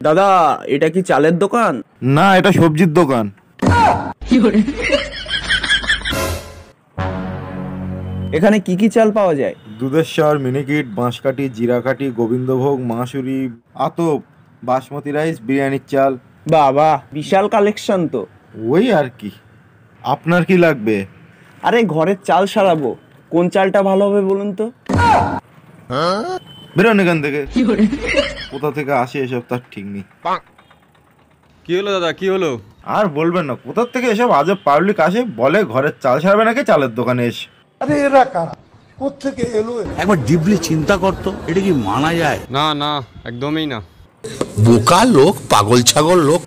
দাদা এটা কি চালের দোকান? না এটা সবজির দোকান। এখানে কি কি চাল পাওয়া যায়? দুধেশ্বর মিনিকিট বাঁশকাঠি জিরাকাঠি গোবিন্দভোগ মাসুরি আতপ বাসমতি রাইস বিরিয়ানির চাল। বাবা বিশাল কালেকশন তো। ওই আর কি। আপনার কি লাগবে? আরে ঘরের চাল সারাবো। কোন চালটা ভালো হবে বলুন তো? বেরোন এখান থেকে। কোথা থেকে আসে এসব তার ঠিক নেই। কি হলো দাদা কি হলো? আর বলবেন না কোথা থেকে এসব আজব পাবলিক আসে বলে ঘরের চাল ছাড়বে নাকি চালের দোকানে এসে? একবার ডিপলি চিন্তা করতো এটা কি মানা যায়? না না একদমই না। বোকা লোক পাগল ছাগল লোক।